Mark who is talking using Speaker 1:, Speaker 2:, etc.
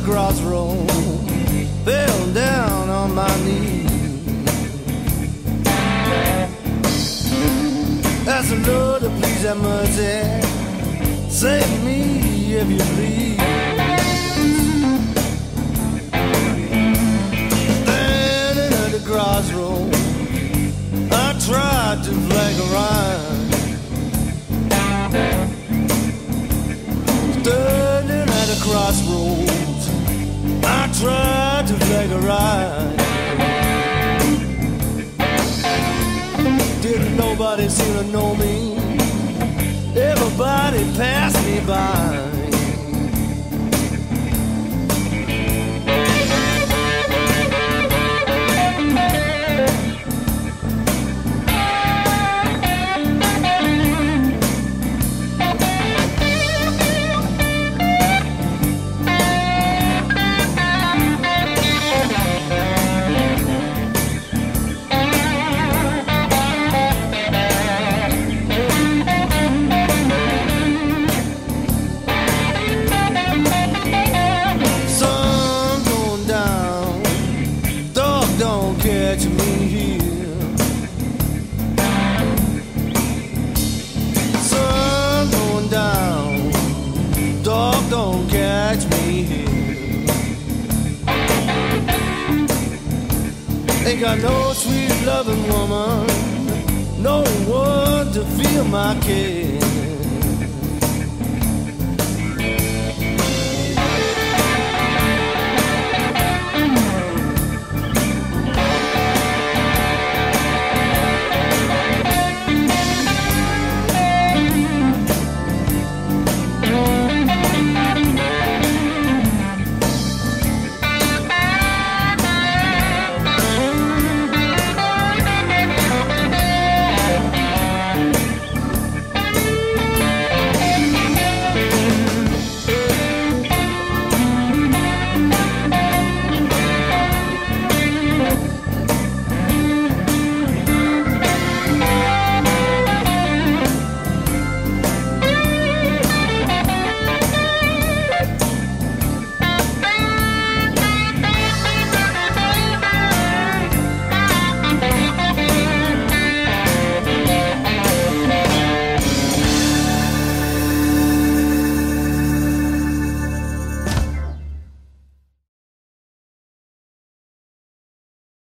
Speaker 1: the crossroads, fell down on my knees. Ask the Lord to please have mercy, save me if you please. Know me. Everybody passed me by. Don't me here. Sun going down, dog don't catch me here. Ain't got no sweet loving woman, no one to feel my care.